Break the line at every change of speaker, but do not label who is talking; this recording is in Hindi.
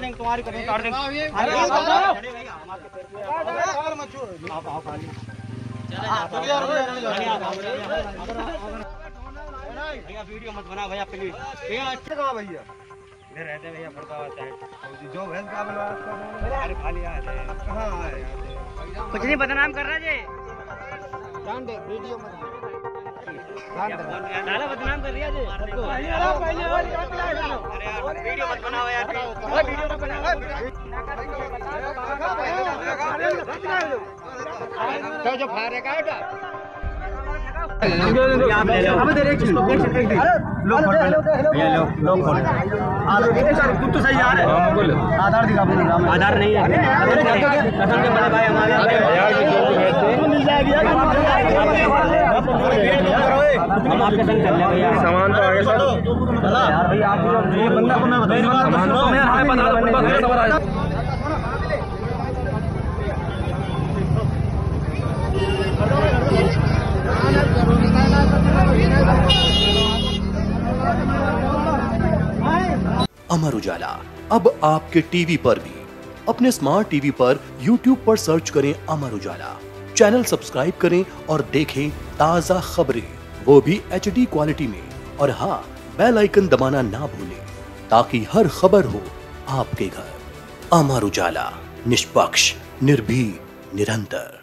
काट देंगे तुम्हारी करेंगे काट देंगे अरे। भैया वीडियो मत बना भैया प्लीज़ भैया
भैया
इधर रहते हैं भैया है
जो भैंस का बनवा
अरे खाली आ
कहाँ
कुछ नहीं बदनाम कर रहा जी
जान दे वीडियो में
नाला बदनाम कर दिया जी अरे यार वीडियो मत बनाओ यार। वीडियो मत बनाओ।
जो जो है
अब तेरे एक एक तू तो सही जा रहा है। आधार दिखा आधार नहीं है। कसम के बड़े भाई हमारे हम आपके संग चल रहे हैं
सामान तो आगे सर
यार
अमर उजाला। अब आपके टीवी पर भी। अपने स्मार्ट टीवी पर यूट्यूब पर सर्च करें अमर उजाला। चैनल सब्सक्राइब करें और देखें ताज़ा खबरें। वो भी एचडी क्वालिटी में। और हाँ बेल आइकन दबाना ना भूले, ताकि हर खबर हो आपके घर। अमर उजाला, निष्पक्ष निर्भी निरंतर।